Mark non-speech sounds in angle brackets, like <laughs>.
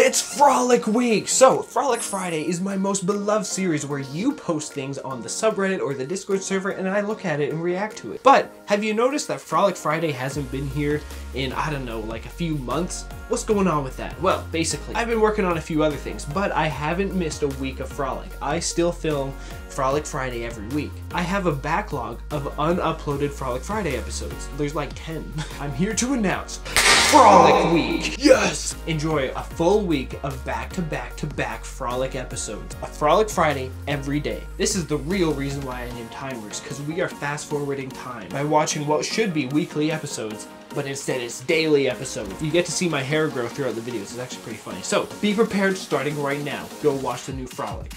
It's Frolic Week! So, Frolic Friday is my most beloved series where you post things on the subreddit or the Discord server and I look at it and react to it. But, have you noticed that Frolic Friday hasn't been here in, I don't know, like a few months? What's going on with that? Well, basically, I've been working on a few other things, but I haven't missed a week of Frolic. I still film Frolic Friday every week. I have a backlog of unuploaded Frolic Friday episodes. There's like 10. <laughs> I'm here to announce Frolic Week! Yes! Enjoy a full week of back-to-back-to-back Frolic episodes. A Frolic Friday every day. This is the real reason why I named timers, because we are fast-forwarding time by watching what should be weekly episodes but instead it's daily episodes. You get to see my hair grow throughout the videos. It's actually pretty funny. So be prepared starting right now. Go watch the new Frolic.